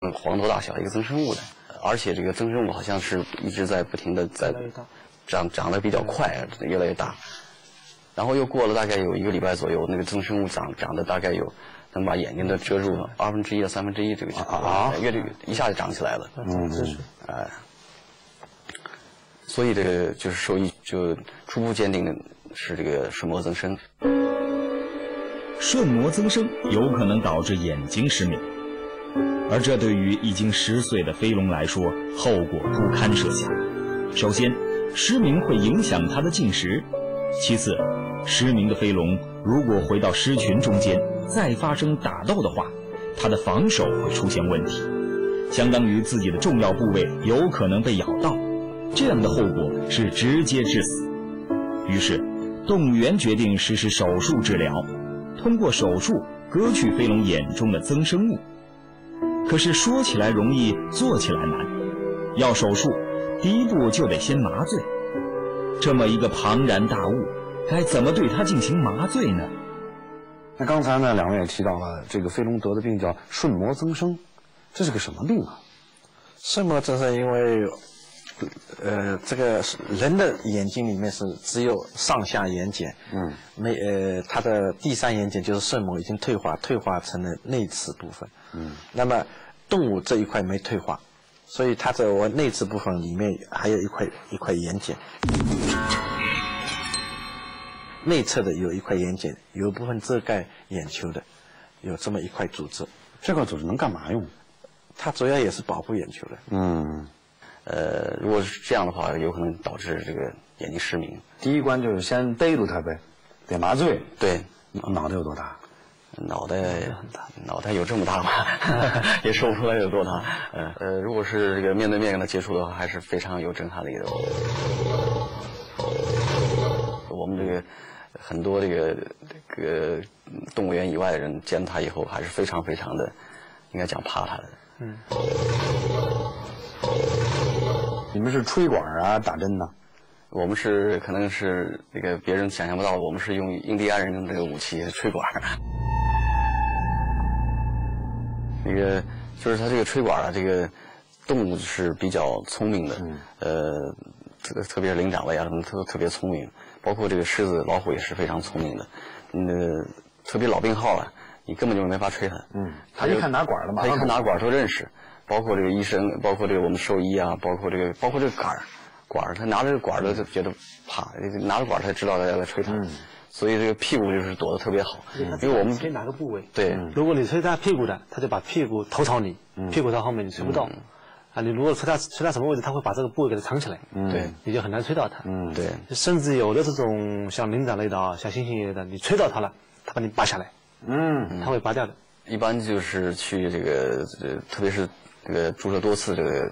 嗯黄豆大小一个增生物的，而且这个增生物好像是一直在不停的在长长得比较快，越来越大。然后又过了大概有一个礼拜左右，那个增生物长长得大概有能把眼睛都遮住了二分之一到三分之一这个啊，越越一下就长起来了。嗯，哎，所以这个就是兽医就初步鉴定的是这个顺膜增生。顺膜增生有可能导致眼睛失明，而这对于已经十岁的飞龙来说，后果不堪设想。首先，失明会影响它的进食；其次，失明的飞龙如果回到狮群中间再发生打斗的话，它的防守会出现问题，相当于自己的重要部位有可能被咬到，这样的后果是直接致死。于是，动物园决定实施手术治疗。通过手术割去飞龙眼中的增生物，可是说起来容易，做起来难。要手术，第一步就得先麻醉。这么一个庞然大物，该怎么对它进行麻醉呢？那刚才呢，两位也提到了，这个飞龙得的病叫顺膜增生，这是个什么病啊？顺膜增生因为。呃，这个人的眼睛里面是只有上下眼睑，嗯，没呃，它的第三眼睑就是顺膜已经退化，退化成了内眦部分，嗯，那么动物这一块没退化，所以它在我内侧部分里面还有一块一块眼睑，内侧的有一块眼睑，有部分遮盖眼球的，有这么一块组织，这块组织能干嘛用？它主要也是保护眼球的，嗯。呃，如果是这样的话，有可能导致这个眼睛失明。第一关就是先逮住它呗，得麻醉。对，脑袋有多大？脑袋脑袋有这么大吗？也说不出来有多大。呃呃，如果是这个面对面跟他接触的话，还是非常有震撼力的。我们这个很多这个这个动物园以外的人见他以后，还是非常非常的，应该讲怕他的。嗯。你们是吹管啊，打针呢？我们是可能是这个别人想象不到，我们是用印第安人的这个武器吹管。那个就是它这个吹管啊，这个动物是比较聪明的，呃，这个特别是灵长类啊什么都特别聪明，包括这个狮子、老虎也是非常聪明的。那个特别老病号了，你根本就没法吹它。嗯，他一看拿管了嘛，他一看 拿管都认识。包括这个医生，包括这个我们兽医啊，包括这个，包括这个杆儿，管儿，他拿着这个管儿都觉得怕，拿着管儿才知道大家在吹他，所以这个屁股就是躲得特别好，因为我们吹哪个部位？对，如果你吹他屁股的，他就把屁股头朝你，屁股朝后面，你吹不到。啊，你如果吹他吹他什么位置，他会把这个部位给他藏起来，对，你就很难吹到他。嗯，对。甚至有的这种像灵长类的啊，像猩猩类的，你吹到它了，它把你拔下来，嗯，他会拔掉的。一般就是去这个，特别是。这个注射多次这个